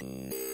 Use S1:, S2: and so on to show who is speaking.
S1: Bye.